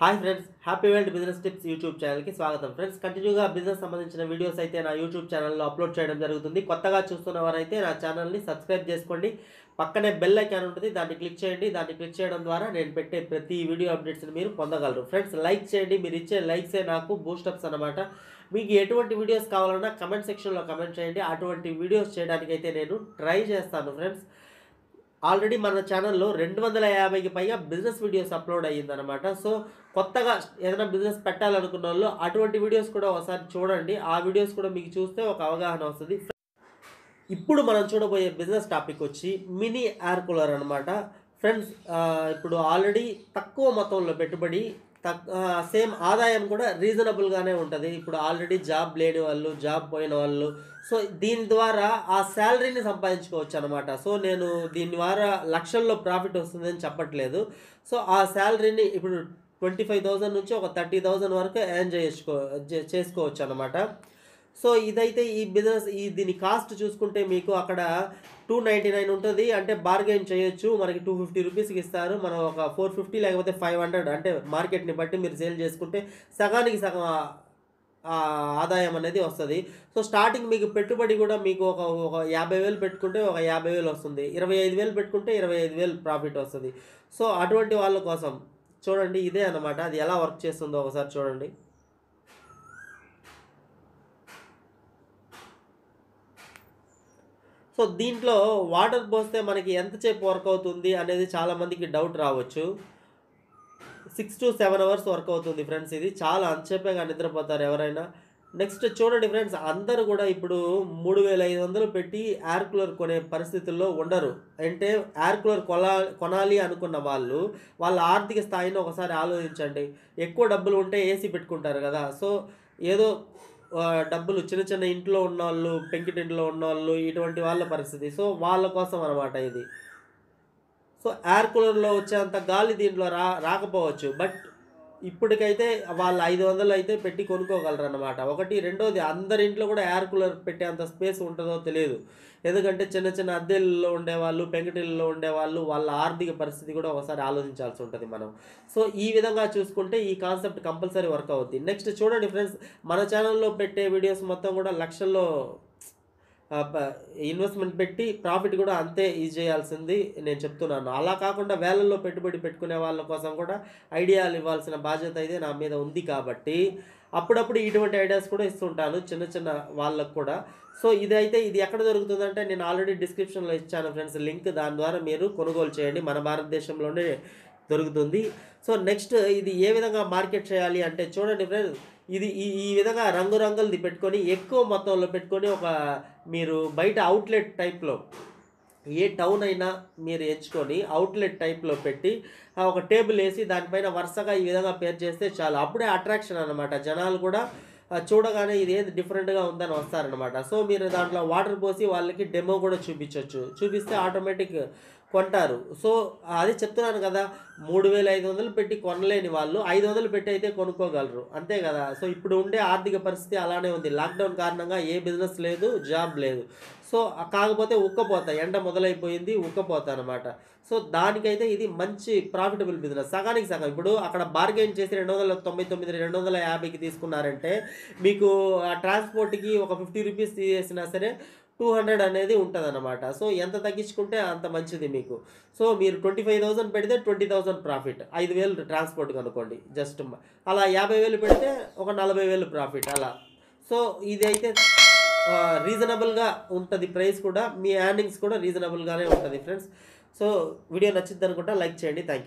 Hi friends happy world business tips YouTube ఛానల్కి స్వాగతం. Friends కంటిన్యూగా బిజినెస్ సంబంధించిన వీడియోస్ అయితే నా యూట్యూబ్ ఛానల్లో అప్లోడ్ చేయడం జరుగుతుంది. కొత్తగా చూస్తున్న వారైతే నా ఛానల్ని సబ్స్క్రైబ్ చేసుకోండి. పక్కనే బెల్ ఐకాన్ ఉంటుంది దాన్ని క్లిక్ చేయండి. దాన్ని క్లిక్ చేయడం ద్వారా నేను పెట్టే ప్రతి వీడియో అప్డేట్స్ని మీరు పొందగలరు. ఫ్రెండ్స్ లైక్ చేయండి. మీరు ఇచ్చే లైక్సే నాకు బూస్టప్స్ అనమాట మీకు ఎటువంటి వీడియోస్ కావాలన్నా కమెంట్ సెక్షన్లో కమెంట్ చేయండి. అటువంటి వీడియోస్ చేయడానికైతే నేను ట్రై చేస్తాను. ఫ్రెండ్స్ ఆల్రెడీ మన ఛానల్లో రెండు వందల యాభైకి పైగా బిజినెస్ వీడియోస్ అప్లోడ్ అయ్యిందనమాట సో కొత్తగా ఏదైనా బిజినెస్ పెట్టాలనుకున్న వాళ్ళు అటువంటి వీడియోస్ కూడా ఒకసారి చూడండి. ఆ వీడియోస్ కూడా మీకు చూస్తే ఒక అవగాహన వస్తుంది. ఇప్పుడు మనం చూడబోయే బిజినెస్ టాపిక్ వచ్చి మినీ ఎయిర్ కూలర్ అనమాట ఫ్రెండ్స్ ఇప్పుడు ఆల్రెడీ తక్కువ మొత్తంలో పెట్టుబడి తక్ సేమ్ ఆదాయం కూడా రీజనబుల్గానే ఉంటుంది. ఇప్పుడు ఆల్రెడీ జాబ్ లేని వాళ్ళు జాబ్ పోయిన వాళ్ళు. సో దీని ద్వారా ఆ శాలరీని సంపాదించుకోవచ్చు అనమాట సో నేను దీని ద్వారా లక్షల్లో ప్రాఫిట్ వస్తుందని చెప్పట్లేదు. సో ఆ శాలరీని ఇప్పుడు ట్వంటీ ఫైవ్ థౌజండ్ నుంచి ఒక థర్టీ థౌజండ్ వరకు ఎర్న్ చేసుకో చేసుకోవచ్చు అనమాట సో ఇదైతే ఈ బిజినెస్ ఈ దీని కాస్ట్ చూసుకుంటే మీకు అక్కడ టూ నైంటీ నైన్ ఉంటుంది. అంటే బార్గెన్ చేయొచ్చు. మనకి టూ ఫిఫ్టీ రూపీస్కి ఇస్తారు. మనం ఒక ఫోర్ ఫిఫ్టీ లేకపోతే ఫైవ్ హండ్రెడ్ అంటే మార్కెట్ని బట్టి మీరు సేల్ చేసుకుంటే సగానికి సగం ఆదాయం అనేది వస్తుంది. సో స్టార్టింగ్ మీకు పెట్టుబడి కూడా మీకు ఒక ఒక యాభై వేలు పెట్టుకుంటే ఒక యాభై వేలు వస్తుంది. ఇరవై ఐదు వేలు పెట్టుకుంటే ఇరవై ఐదు వేలు ప్రాఫిట్ వస్తుంది. సో అటువంటి వాళ్ళ కోసం చూడండి ఇదే అన్నమాట. అది ఎలా వర్క్ చేస్తుందో ఒకసారి చూడండి. సో దీంట్లో వాటర్ పోస్తే మనకి ఎంతసేపు వర్క్ అవుతుంది అనేది చాలామందికి డౌట్ రావచ్చు. Six to seven hours work అవుతుంది ఫ్రెండ్స్ ఇది చాలా అంతసేపేగా నిద్రపోతారు ఎవరైనా. నెక్స్ట్ చూడండి ఫ్రెండ్స్ అందరూ కూడా ఇప్పుడు మూడు వేల ఐదు వందలు పెట్టి ఎయిర్ కూలర్ కొనే పరిస్థితుల్లో ఉండరు. అంటే ఎయిర్ కూలర్ కొలా కొనాలి అనుకున్న వాళ్ళు వాళ్ళ ఆర్థిక స్థాయిని ఒకసారి ఆలోచించండి. ఎక్కువ డబ్బులు ఉంటే ఏసీ పెట్టుకుంటారు కదా. సో ఏదో డబ్బులు చిన్న చిన్న ఇంట్లో ఉన్న వాళ్ళు పెంకిటింట్లో ఉన్న వాళ్ళు ఇటువంటి వాళ్ళ పరిస్థితి. సో వాళ్ళ కోసం అనమాట ఇది. సో ఎయిర్ కూలర్లో వచ్చేంత గాలి దీంట్లో రా రాకపోవచ్చు. బట్ ఇప్పటికైతే వాళ్ళు ఐదు వందలు అయితే పెట్టి కొనుక్కోగలరు అనమాట ఒకటి రెండోది అందరి ఇంట్లో కూడా ఎయిర్ కూలర్ పెట్టేంత స్పేస్ ఉంటుందో తెలియదు. ఎందుకంటే చిన్న చిన్న అద్దెల్లో ఉండేవాళ్ళు పెంకటిల్లో ఉండేవాళ్ళు వాళ్ళ ఆర్థిక పరిస్థితి కూడా ఒకసారి ఆలోచించాల్సి ఉంటుంది మనం. సో ఈ విధంగా చూసుకుంటే ఈ కాన్సెప్ట్ కంపల్సరీ వర్క్ అవుద్ది. నెక్స్ట్ చూడండి ఫ్రెండ్స్ మన ఛానల్లో పెట్టే వీడియోస్ మొత్తం కూడా లక్షల్లో ఇన్వెస్ట్మెంట్ పెట్టి ప్రాఫిట్ కూడా అంతే ఈజ్ చేయాల్సింది నేను చెప్తున్నాను. అలా కాకుండా వేలల్లో పెట్టుబడి పెట్టుకునే వాళ్ళ కోసం కూడా ఐడియాలు ఇవ్వాల్సిన బాధ్యత అయితే నా మీద ఉంది కాబట్టి అప్పుడప్పుడు ఇటువంటి ఐడియాస్ కూడా ఇస్తుంటాను చిన్న చిన్న వాళ్ళకు కూడా. సో ఇదైతే ఇది ఎక్కడ దొరుకుతుందంటే నేను ఆల్రెడీ డిస్క్రిప్షన్లో ఇచ్చాను ఫ్రెండ్స్ లింక్ దాని ద్వారా మీరు కొనుగోలు చేయండి. మన భారతదేశంలోనే దొరుకుతుంది. సో నెక్స్ట్ ఇది ఏ విధంగా మార్కెట్ చేయాలి అంటే చూడండి ఫ్రెండ్స్ ఇది ఈ ఈ విధంగా రంగురంగులది పెట్టుకొని ఎక్కువ మొత్తంలో పెట్టుకొని ఒక మీరు బయట అవుట్లెట్ టైప్లో ఏ టౌన్ అయినా మీరు ఎంచుకొని అవుట్లెట్ టైప్లో పెట్టి ఆ ఒక టేబుల్ వేసి దానిపైన వరుసగా ఈ విధంగా పేర్ చేస్తే చాలు. అప్పుడే అట్రాక్షన్ అనమాట జనాలు కూడా చూడగానే ఇది ఏది డిఫరెంట్గా ఉందని వస్తారనమాట సో మీరు దాంట్లో వాటర్ పోసి వాళ్ళకి డెమో కూడా చూపించవచ్చు చూపిస్తే ఆటోమేటిక్ కొంటారు. సో అది చెప్తున్నాను కదా మూడు వేల ఐదు వందలు పెట్టి కొనలేని వాళ్ళు ఐదు వందలు పెట్టి అయితే కొనుక్కోగలరు. అంతే కదా? సో ఇప్పుడు ఉండే ఆర్థిక పరిస్థితి అలానే ఉంది. లాక్డౌన్ కారణంగా ఏ బిజినెస్ లేదు జాబ్ లేదు. సో కాకపోతే ఉక్కపోతా. ఎండ మొదలైపోయింది ఉక్కపోతా అనమాట సో దానికైతే ఇది మంచి ప్రాఫిటబుల్ బిజినెస్. సగానికి సగం. ఇప్పుడు అక్కడ బార్గెన్ చేసి రెండు వందల తొంభై తొమ్మిది రెండు వందల యాభైకి తీసుకున్నారంటే మీకు ఆ ట్రాన్స్పోర్ట్కి ఒక ఫిఫ్టీ రూపీస్ తీసేసినా సరే టూ హండ్రెడ్ అనేది ఉంటుంది అనమాట సో ఎంత తగ్గించుకుంటే అంత మంచిది మీకు. సో మీరు ట్వంటీ ఫైవ్ థౌసండ్ పెడితే ట్వంటీ థౌసండ్ ప్రాఫిట్. ఐదు వేలు ట్రాన్స్పోర్ట్ కనుకోండి జస్ట్ అలా యాభై వేలు పెడితే ఒక నలభై వేలు ప్రాఫిట్. అలా. సో ఇది అయితే రీజనబుల్గా ఉంటుంది ప్రైస్ కూడా. మీ ఎర్నింగ్స్ కూడా రీజనబుల్గానే ఉంటుంది ఫ్రెండ్స్. సో వీడియో నచ్చింది అనుకుంటా లైక్ చేయండి. Thank you